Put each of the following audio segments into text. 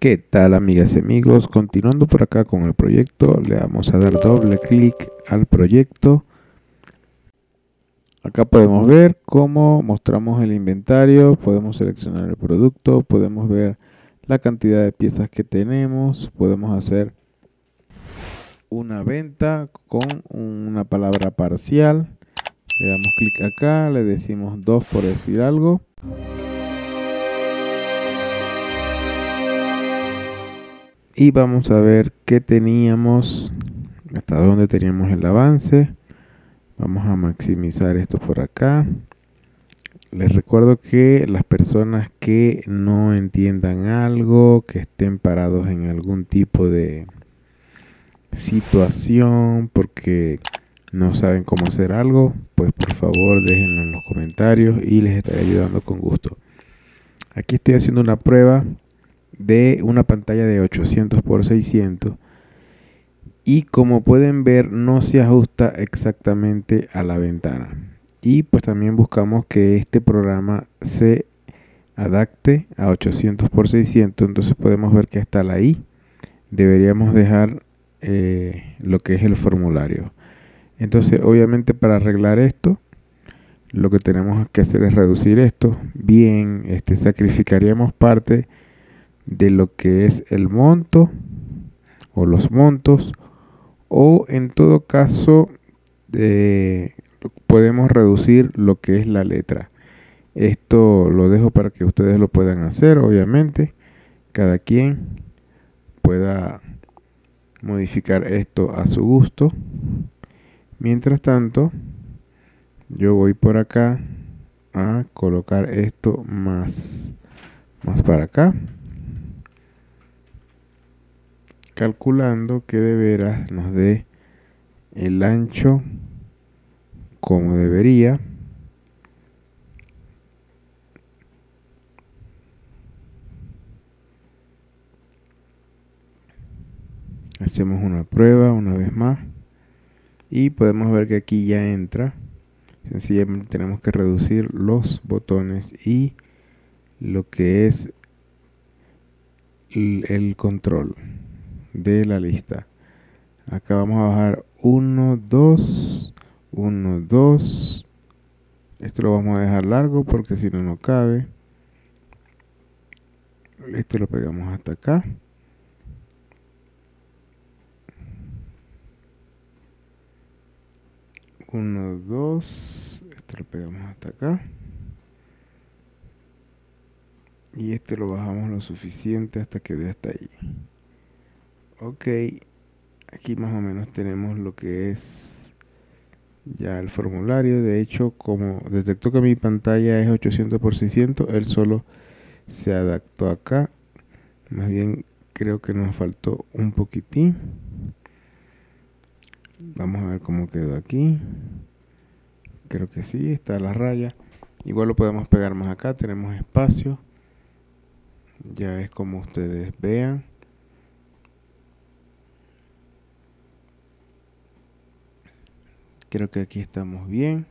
¿Qué tal amigas y amigos? Continuando por acá con el proyecto, le vamos a dar doble clic al proyecto. Acá podemos ver cómo mostramos el inventario, podemos seleccionar el producto, podemos ver la cantidad de piezas que tenemos, podemos hacer una venta con una palabra parcial. Le damos clic acá, le decimos 2 por decir algo. Y vamos a ver qué teníamos hasta dónde teníamos el avance. Vamos a maximizar esto por acá. Les recuerdo que las personas que no entiendan algo que estén parados en algún tipo de situación porque no saben cómo hacer algo pues por favor déjenlo en los comentarios y les estaré ayudando con gusto. Aquí estoy haciendo una prueba de una pantalla de 800 por 600 y como pueden ver no se ajusta exactamente a la ventana. Y pues también buscamos que este programa se adapte a 800 por 600 entonces podemos ver que hasta la I. Deberíamos dejar eh, lo que es el formulario. Entonces obviamente para arreglar esto lo que tenemos que hacer es reducir esto. Bien este sacrificaríamos parte de lo que es el monto o los montos o en todo caso eh, podemos reducir lo que es la letra. Esto lo dejo para que ustedes lo puedan hacer obviamente. Cada quien pueda modificar esto a su gusto. Mientras tanto yo voy por acá a colocar esto más más para acá calculando que de veras nos dé el ancho como debería. Hacemos una prueba una vez más y podemos ver que aquí ya entra. Sencillamente tenemos que reducir los botones y lo que es el control de la lista. Acá vamos a bajar 1, 2, 1, 2. Esto lo vamos a dejar largo porque si no, no cabe. Esto lo pegamos hasta acá. Uno, dos. Esto lo pegamos hasta acá. Y este lo bajamos lo suficiente hasta que dé hasta ahí ok aquí más o menos tenemos lo que es ya el formulario. De hecho como detectó que mi pantalla es 800 por 600 él solo se adaptó acá. Más bien creo que nos faltó un poquitín. Vamos a ver cómo quedó aquí. Creo que sí está la raya. Igual lo podemos pegar más acá tenemos espacio. Ya es como ustedes vean creo que aquí estamos bien.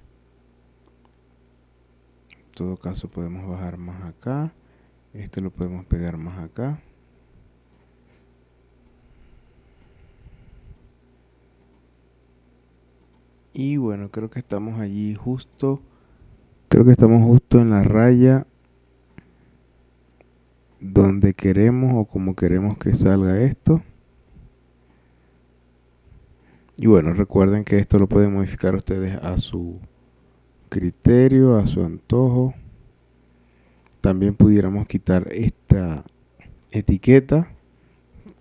En todo caso podemos bajar más acá. Este lo podemos pegar más acá. Y bueno creo que estamos allí justo. Creo que estamos justo en la raya donde queremos o como queremos que salga esto y bueno, recuerden que esto lo pueden modificar ustedes a su criterio, a su antojo. También pudiéramos quitar esta etiqueta,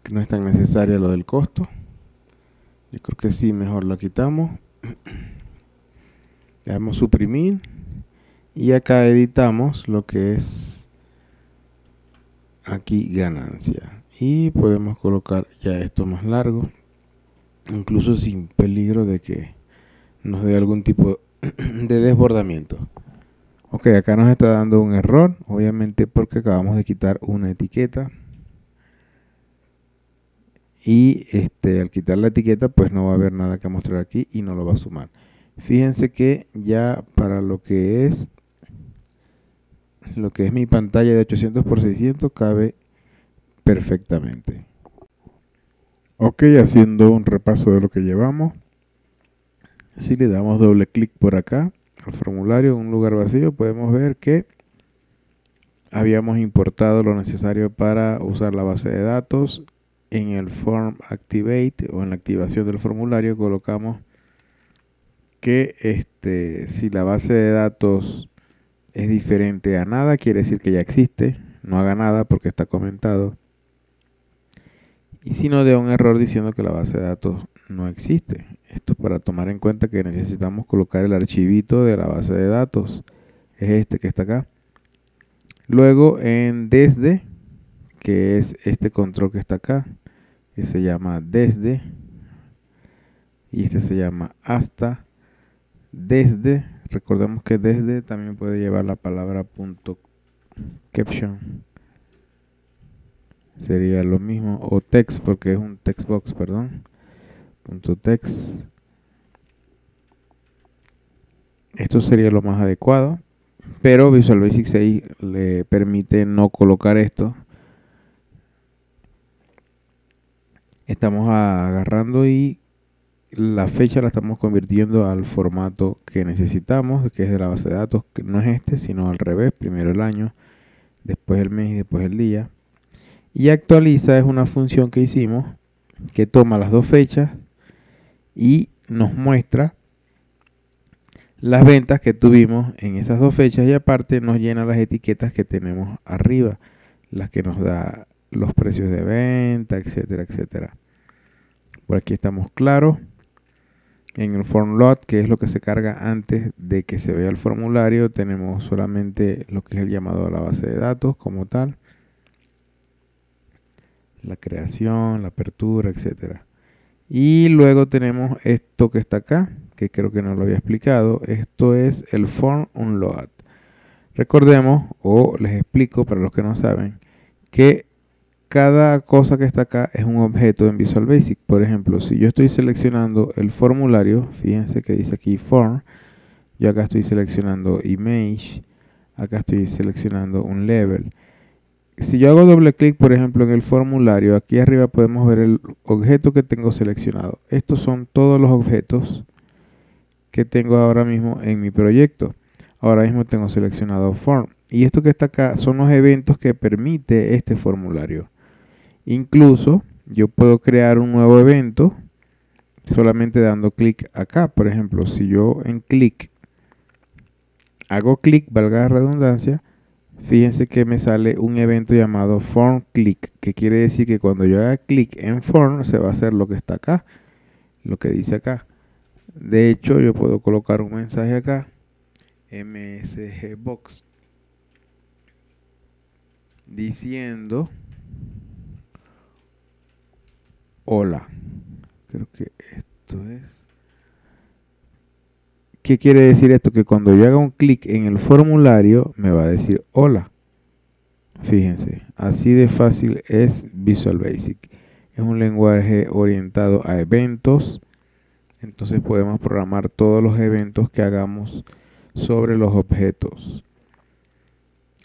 que no es tan necesaria lo del costo. Yo creo que sí, mejor la quitamos. Le damos suprimir. Y acá editamos lo que es aquí ganancia. Y podemos colocar ya esto más largo incluso sin peligro de que nos dé algún tipo de desbordamiento. Ok, acá nos está dando un error, obviamente porque acabamos de quitar una etiqueta. Y este, al quitar la etiqueta, pues no va a haber nada que mostrar aquí y no lo va a sumar. Fíjense que ya para lo que es lo que es mi pantalla de 800 x 600 cabe perfectamente. Ok, haciendo un repaso de lo que llevamos. Si le damos doble clic por acá al formulario en un lugar vacío, podemos ver que habíamos importado lo necesario para usar la base de datos. En el form activate o en la activación del formulario colocamos que este, si la base de datos es diferente a nada, quiere decir que ya existe. No haga nada porque está comentado y si no de un error diciendo que la base de datos no existe. Esto es para tomar en cuenta que necesitamos colocar el archivito de la base de datos. Es este que está acá. Luego en desde, que es este control que está acá, que se llama desde. Y este se llama hasta. Desde, recordemos que desde también puede llevar la palabra punto caption sería lo mismo o text porque es un text box perdón punto text. Esto sería lo más adecuado pero Visual Basic 6 le permite no colocar esto. Estamos agarrando y la fecha la estamos convirtiendo al formato que necesitamos que es de la base de datos que no es este sino al revés primero el año después el mes y después el día y actualiza es una función que hicimos que toma las dos fechas y nos muestra las ventas que tuvimos en esas dos fechas y aparte nos llena las etiquetas que tenemos arriba, las que nos da los precios de venta, etcétera, etcétera. Por aquí estamos claros. En el form load, que es lo que se carga antes de que se vea el formulario, tenemos solamente lo que es el llamado a la base de datos como tal la creación, la apertura, etcétera. Y luego tenemos esto que está acá, que creo que no lo había explicado. Esto es el form unload. Recordemos, o les explico para los que no saben, que cada cosa que está acá es un objeto en Visual Basic. Por ejemplo, si yo estoy seleccionando el formulario, fíjense que dice aquí form, yo acá estoy seleccionando image, acá estoy seleccionando un level si yo hago doble clic, por ejemplo, en el formulario, aquí arriba podemos ver el objeto que tengo seleccionado. Estos son todos los objetos que tengo ahora mismo en mi proyecto. Ahora mismo tengo seleccionado form. Y esto que está acá son los eventos que permite este formulario. Incluso yo puedo crear un nuevo evento solamente dando clic acá. Por ejemplo, si yo en clic hago clic, valga la redundancia, fíjense que me sale un evento llamado form click, que quiere decir que cuando yo haga clic en form se va a hacer lo que está acá, lo que dice acá. De hecho, yo puedo colocar un mensaje acá, msg box, diciendo hola. Creo que esto es ¿Qué quiere decir esto? Que cuando yo haga un clic en el formulario me va a decir hola. Fíjense, así de fácil es Visual Basic. Es un lenguaje orientado a eventos. Entonces podemos programar todos los eventos que hagamos sobre los objetos.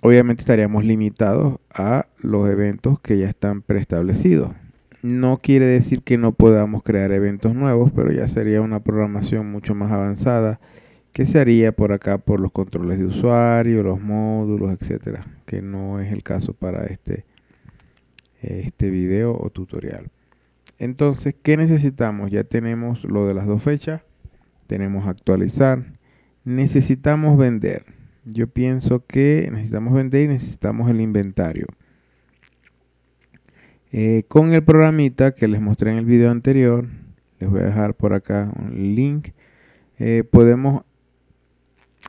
Obviamente estaríamos limitados a los eventos que ya están preestablecidos. No quiere decir que no podamos crear eventos nuevos, pero ya sería una programación mucho más avanzada que se haría por acá por los controles de usuario, los módulos, etcétera, que no es el caso para este, este video o tutorial. Entonces, ¿qué necesitamos? Ya tenemos lo de las dos fechas, tenemos actualizar, necesitamos vender. Yo pienso que necesitamos vender y necesitamos el inventario. Eh, con el programita que les mostré en el video anterior, les voy a dejar por acá un link, eh, podemos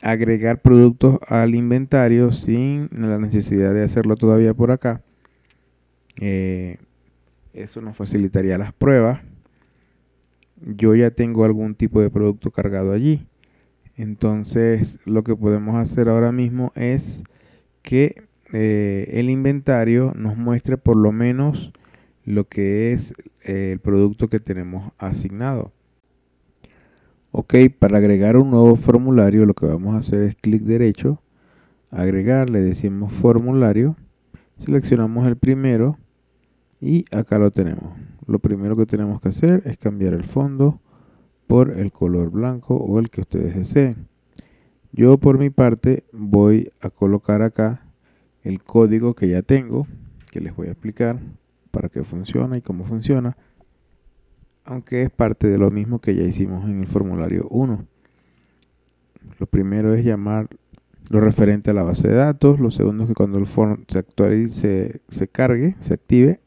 agregar productos al inventario sin la necesidad de hacerlo todavía por acá. Eh, eso nos facilitaría las pruebas. Yo ya tengo algún tipo de producto cargado allí. Entonces lo que podemos hacer ahora mismo es que eh, el inventario nos muestre por lo menos lo que es eh, el producto que tenemos asignado. Ok, para agregar un nuevo formulario lo que vamos a hacer es clic derecho, agregar, le decimos formulario, seleccionamos el primero y acá lo tenemos. Lo primero que tenemos que hacer es cambiar el fondo por el color blanco o el que ustedes deseen. Yo por mi parte voy a colocar acá el código que ya tengo, que les voy a explicar para qué funciona y cómo funciona, aunque es parte de lo mismo que ya hicimos en el formulario 1. Lo primero es llamar lo referente a la base de datos, lo segundo es que cuando el form se actualice, se cargue, se active,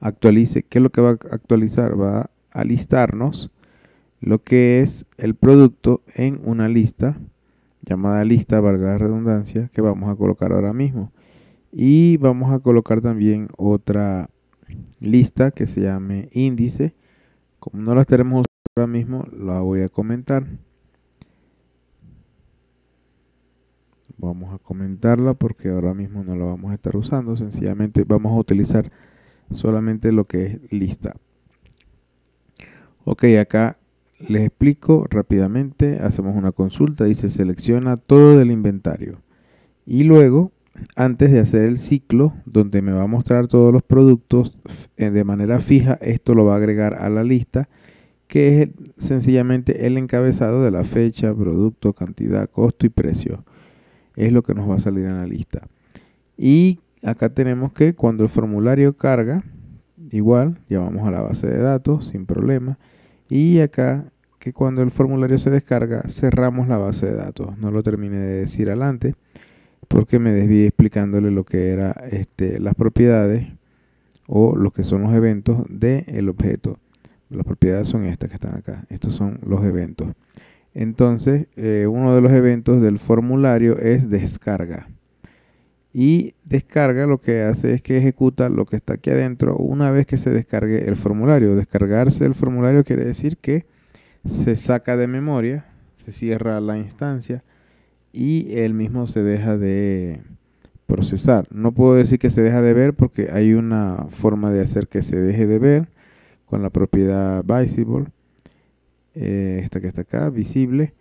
actualice, ¿qué es lo que va a actualizar? Va a listarnos lo que es el producto en una lista llamada lista, valga la redundancia, que vamos a colocar ahora mismo. Y vamos a colocar también otra lista que se llame índice. Como no la tenemos ahora mismo, la voy a comentar. Vamos a comentarla porque ahora mismo no la vamos a estar usando. Sencillamente vamos a utilizar solamente lo que es lista. Ok, acá les explico rápidamente, hacemos una consulta se selecciona todo del inventario. Y luego, antes de hacer el ciclo, donde me va a mostrar todos los productos eh, de manera fija, esto lo va a agregar a la lista, que es sencillamente el encabezado de la fecha, producto, cantidad, costo y precio. Es lo que nos va a salir en la lista. Y acá tenemos que cuando el formulario carga, igual, ya vamos a la base de datos sin problema. Y acá que cuando el formulario se descarga cerramos la base de datos. No lo terminé de decir adelante porque me desvié explicándole lo que era este, las propiedades o lo que son los eventos del objeto. Las propiedades son estas que están acá. Estos son los eventos. Entonces, eh, uno de los eventos del formulario es descarga. Y descarga lo que hace es que ejecuta lo que está aquí adentro una vez que se descargue el formulario. Descargarse el formulario quiere decir que se saca de memoria, se cierra la instancia y él mismo se deja de procesar. No puedo decir que se deja de ver porque hay una forma de hacer que se deje de ver con la propiedad visible, eh, esta que está acá, visible,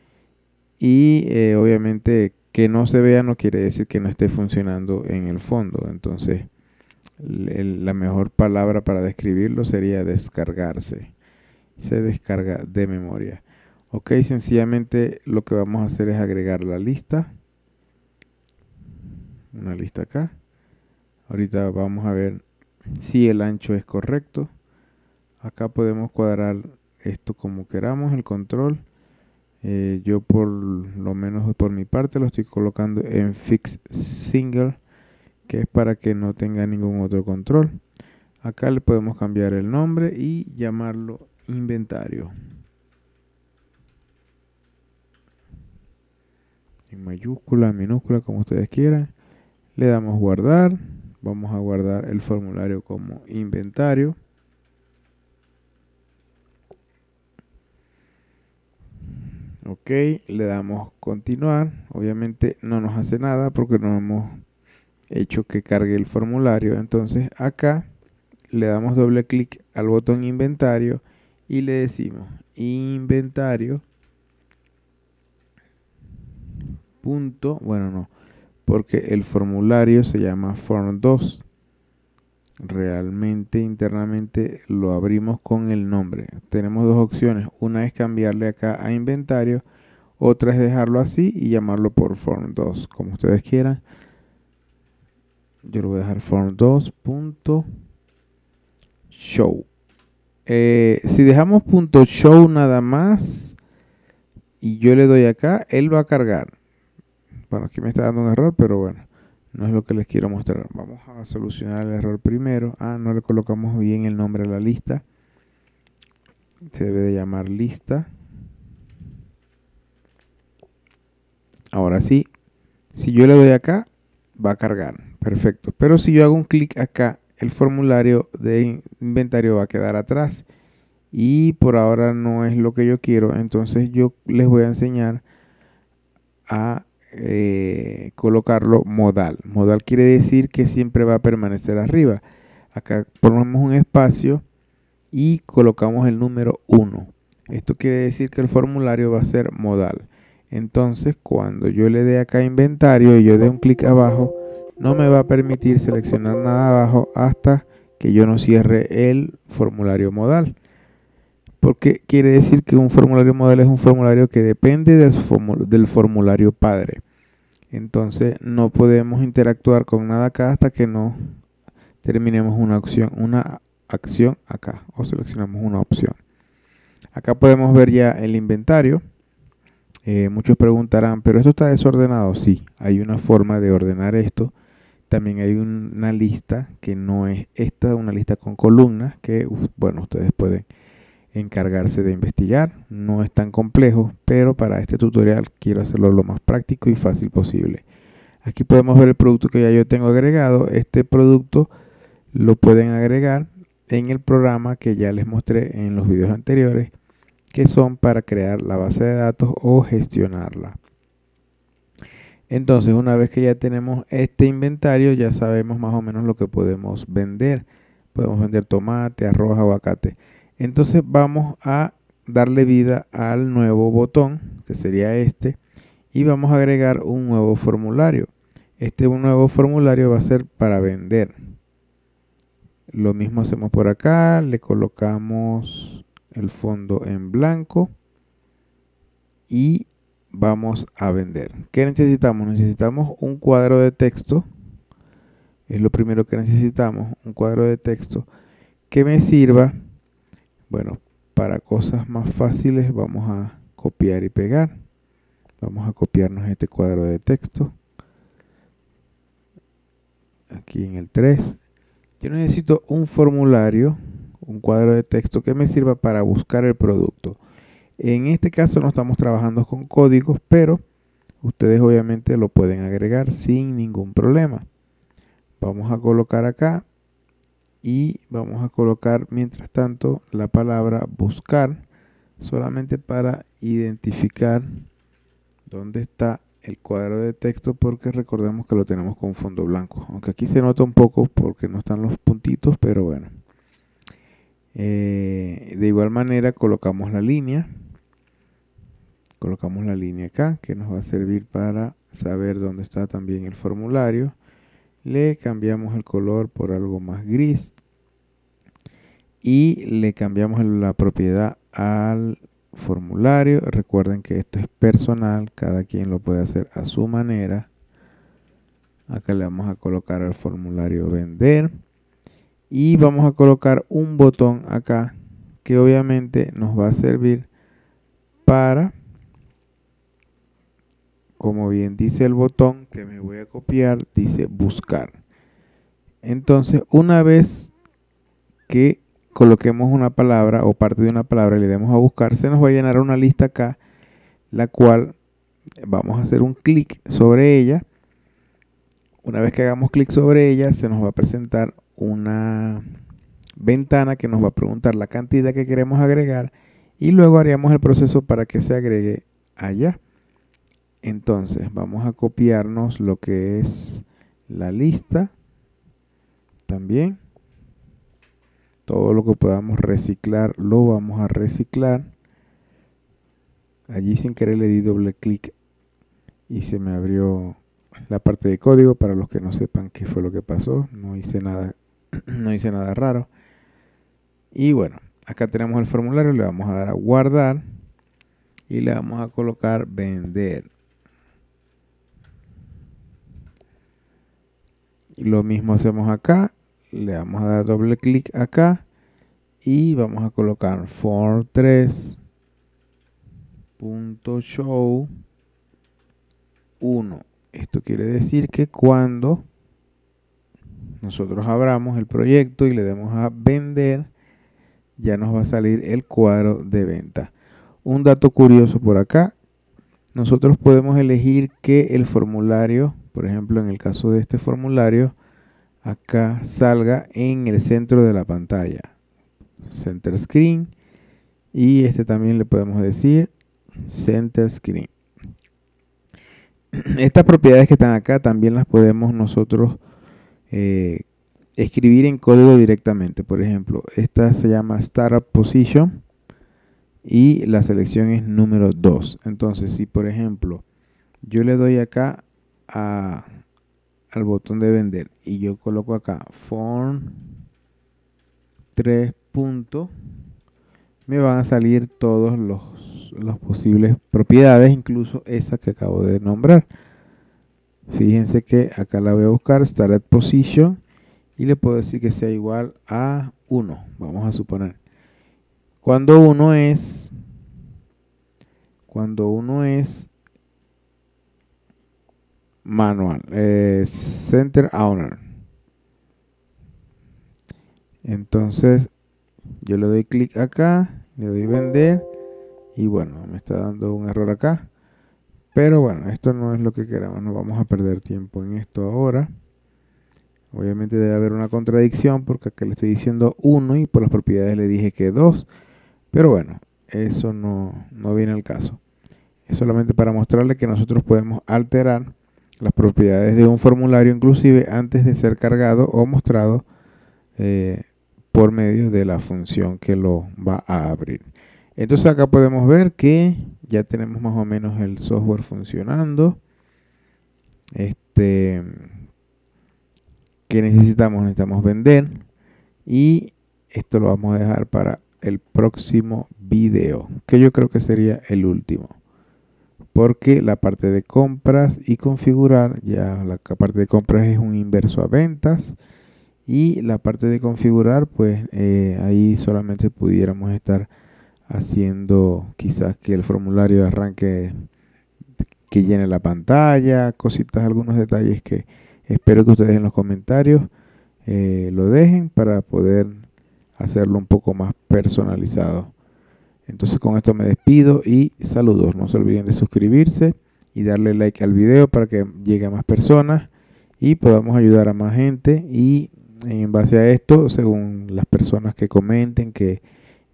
y eh, obviamente que no se vea no quiere decir que no esté funcionando en el fondo. Entonces, la mejor palabra para describirlo sería descargarse se descarga de memoria. Ok, sencillamente lo que vamos a hacer es agregar la lista. Una lista acá. Ahorita vamos a ver si el ancho es correcto. Acá podemos cuadrar esto como queramos, el control. Eh, yo por lo menos por mi parte lo estoy colocando en fix single, que es para que no tenga ningún otro control. Acá le podemos cambiar el nombre y llamarlo inventario. Mayúscula, minúscula, como ustedes quieran. Le damos guardar. Vamos a guardar el formulario como inventario. Ok, le damos continuar. Obviamente no nos hace nada porque no hemos hecho que cargue el formulario. Entonces acá le damos doble clic al botón inventario y le decimos inventario punto, bueno no, porque el formulario se llama form 2. Realmente internamente lo abrimos con el nombre. Tenemos dos opciones, una es cambiarle acá a inventario, otra es dejarlo así y llamarlo por form 2, como ustedes quieran. Yo lo voy a dejar form 2 punto show eh, si dejamos punto show nada más y yo le doy acá, él va a cargar. Bueno, aquí me está dando un error, pero bueno, no es lo que les quiero mostrar. Vamos a solucionar el error primero. Ah, no le colocamos bien el nombre a la lista. Se debe de llamar lista. Ahora sí, si yo le doy acá, va a cargar. Perfecto. Pero si yo hago un clic acá el formulario de inventario va a quedar atrás y por ahora no es lo que yo quiero entonces yo les voy a enseñar a eh, colocarlo modal. Modal quiere decir que siempre va a permanecer arriba. Acá ponemos un espacio y colocamos el número 1 esto quiere decir que el formulario va a ser modal. Entonces cuando yo le dé acá inventario y yo dé un clic abajo no me va a permitir seleccionar nada abajo hasta que yo no cierre el formulario modal. Porque quiere decir que un formulario modal es un formulario que depende del, del formulario padre. Entonces no podemos interactuar con nada acá hasta que no terminemos una opción, una acción acá o seleccionamos una opción. Acá podemos ver ya el inventario. Eh, muchos preguntarán, ¿pero esto está desordenado? Sí, hay una forma de ordenar esto. También hay una lista que no es esta, una lista con columnas que, bueno, ustedes pueden encargarse de investigar. No es tan complejo, pero para este tutorial quiero hacerlo lo más práctico y fácil posible. Aquí podemos ver el producto que ya yo tengo agregado. Este producto lo pueden agregar en el programa que ya les mostré en los videos anteriores, que son para crear la base de datos o gestionarla. Entonces, una vez que ya tenemos este inventario, ya sabemos más o menos lo que podemos vender. Podemos vender tomate, arroz, aguacate. Entonces vamos a darle vida al nuevo botón, que sería este, y vamos a agregar un nuevo formulario. Este nuevo formulario va a ser para vender. Lo mismo hacemos por acá, le colocamos el fondo en blanco y vamos a vender. ¿Qué necesitamos? Necesitamos un cuadro de texto. Es lo primero que necesitamos, un cuadro de texto que me sirva bueno, para cosas más fáciles vamos a copiar y pegar. Vamos a copiarnos este cuadro de texto. Aquí en el 3. Yo necesito un formulario, un cuadro de texto que me sirva para buscar el producto. En este caso no estamos trabajando con códigos, pero ustedes obviamente lo pueden agregar sin ningún problema. Vamos a colocar acá y vamos a colocar mientras tanto la palabra buscar solamente para identificar dónde está el cuadro de texto porque recordemos que lo tenemos con fondo blanco. Aunque aquí se nota un poco porque no están los puntitos pero bueno. Eh, de igual manera colocamos la línea. Colocamos la línea acá que nos va a servir para saber dónde está también el formulario le cambiamos el color por algo más gris y le cambiamos la propiedad al formulario. Recuerden que esto es personal cada quien lo puede hacer a su manera. Acá le vamos a colocar al formulario vender y vamos a colocar un botón acá que obviamente nos va a servir para como bien dice el botón que me voy a copiar, dice buscar. Entonces, una vez que coloquemos una palabra o parte de una palabra y le demos a buscar, se nos va a llenar una lista acá, la cual vamos a hacer un clic sobre ella. Una vez que hagamos clic sobre ella, se nos va a presentar una ventana que nos va a preguntar la cantidad que queremos agregar y luego haríamos el proceso para que se agregue allá. Entonces vamos a copiarnos lo que es la lista también. Todo lo que podamos reciclar lo vamos a reciclar. Allí sin querer le di doble clic y se me abrió la parte de código para los que no sepan qué fue lo que pasó. No hice nada, no hice nada raro. Y bueno, acá tenemos el formulario, le vamos a dar a guardar y le vamos a colocar vender. Lo mismo hacemos acá. Le vamos a dar doble clic acá. Y vamos a colocar for 3.show 1. Esto quiere decir que cuando nosotros abramos el proyecto y le demos a vender, ya nos va a salir el cuadro de venta. Un dato curioso por acá, nosotros podemos elegir que el formulario por ejemplo, en el caso de este formulario, acá salga en el centro de la pantalla. Center Screen. Y este también le podemos decir Center Screen. Estas propiedades que están acá también las podemos nosotros eh, escribir en código directamente. Por ejemplo, esta se llama Startup Position y la selección es número 2. Entonces, si por ejemplo yo le doy acá al botón de vender y yo coloco acá form tres puntos, me van a salir todos los, los posibles propiedades, incluso esa que acabo de nombrar. Fíjense que acá la voy a buscar, start position, y le puedo decir que sea igual a 1, vamos a suponer. Cuando uno es, cuando uno es manual, eh, center owner. Entonces yo le doy clic acá, le doy vender y bueno, me está dando un error acá. Pero bueno, esto no es lo que queramos, no vamos a perder tiempo en esto ahora. Obviamente debe haber una contradicción porque acá le estoy diciendo 1 y por las propiedades le dije que 2. Pero bueno, eso no, no viene al caso. Es solamente para mostrarle que nosotros podemos alterar las propiedades de un formulario inclusive antes de ser cargado o mostrado eh, por medio de la función que lo va a abrir. Entonces acá podemos ver que ya tenemos más o menos el software funcionando. Este, que necesitamos? Necesitamos vender y esto lo vamos a dejar para el próximo video, que yo creo que sería el último porque la parte de compras y configurar, ya la parte de compras es un inverso a ventas y la parte de configurar, pues eh, ahí solamente pudiéramos estar haciendo quizás que el formulario arranque, que llene la pantalla, cositas, algunos detalles que espero que ustedes en los comentarios eh, lo dejen para poder hacerlo un poco más personalizado. Entonces con esto me despido y saludos. No se olviden de suscribirse y darle like al video para que llegue a más personas y podamos ayudar a más gente. Y en base a esto, según las personas que comenten, que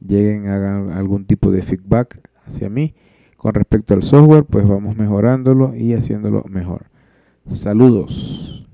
lleguen, hagan algún tipo de feedback hacia mí con respecto al software, pues vamos mejorándolo y haciéndolo mejor. Saludos.